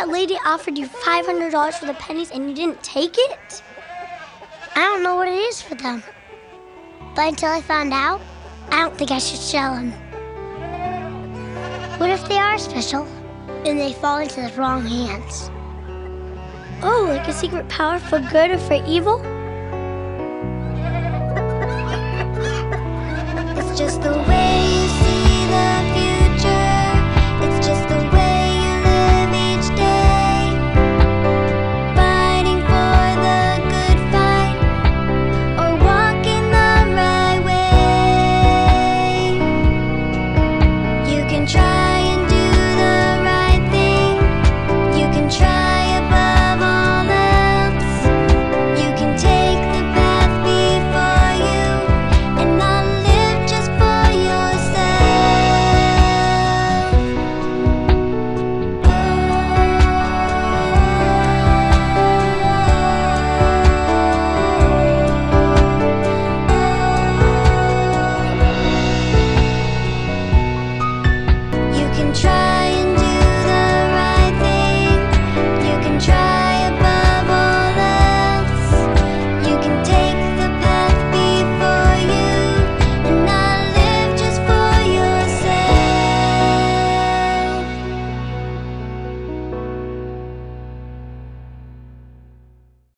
that lady offered you $500 for the pennies and you didn't take it? I don't know what it is for them. But until I find out, I don't think I should sell them. What if they are special and they fall into the wrong hands? Oh, like a secret power for good or for evil?